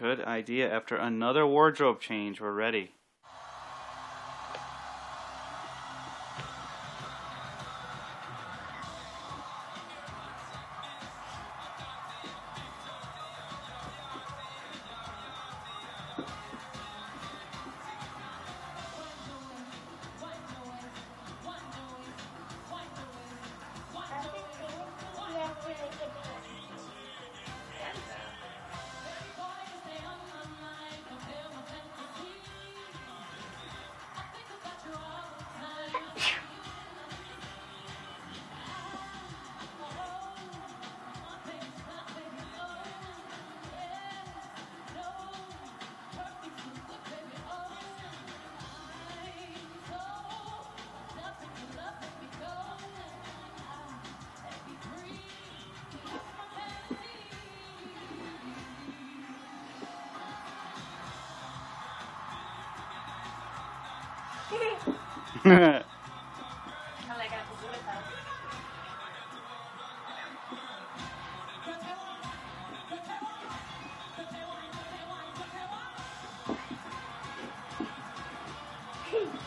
Good idea. After another wardrobe change, we're ready.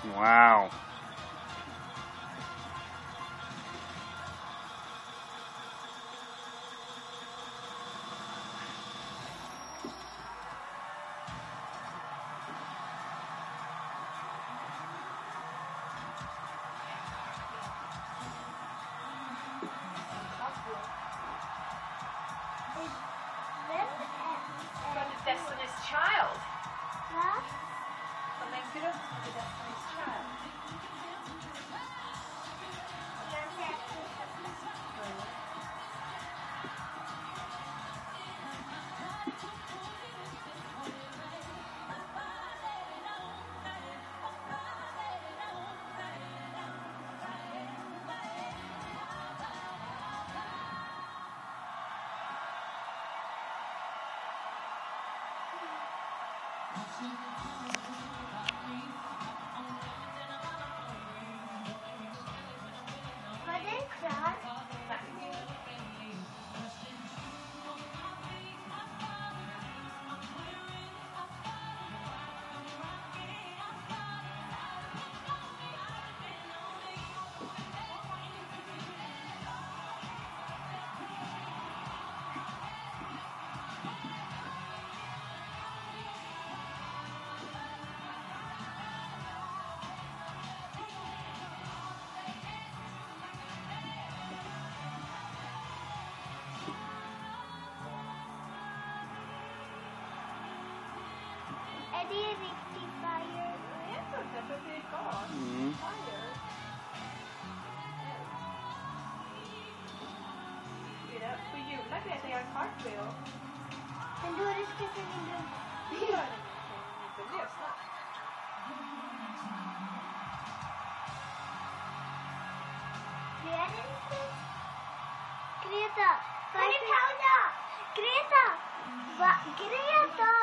Wow. Destiny's Child. Vad längtar du upp till Destiny's Child? Var den klar? Fire? Jag vet inte, för det är gas. Mm. Fire. På jula Greta gör en cartwheel. Men då är det ska min rum. Det gör ingenting. Snabbt. Det är det inte. Greta! Greta! Va? Greta!